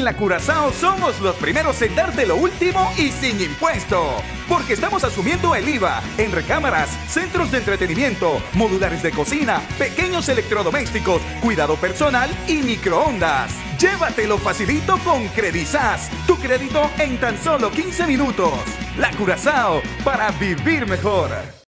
En la Curazao somos los primeros en darte lo último y sin impuesto. Porque estamos asumiendo el IVA en recámaras, centros de entretenimiento, modulares de cocina, pequeños electrodomésticos, cuidado personal y microondas. Llévatelo facilito con Credizas. Tu crédito en tan solo 15 minutos. La Curazao para vivir mejor.